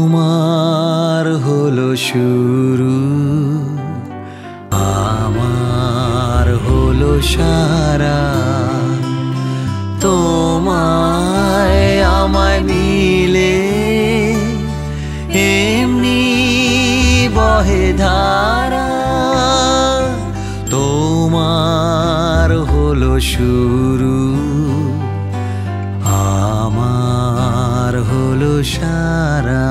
তোমার হলো শুরু, আমার হলো সারা। তোমায় আমায় মিলে এমনি বহে ধারা। তোমার হলো শুরু। সারা।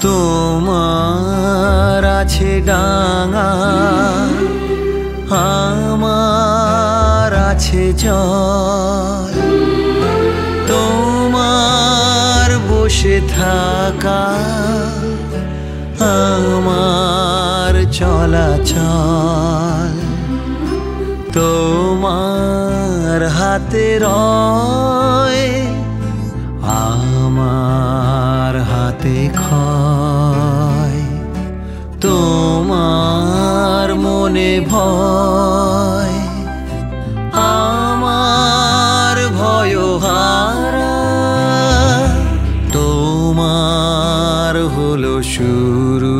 তোমার আছে ডাঙা আমার আছে জল। থাকা আমার চলাচল। তোমার হাতে রয় আমার হাতে খয় তোমার মনে ভয় তোমার হলো শুরু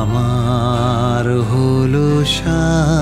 আমার হলো সারা।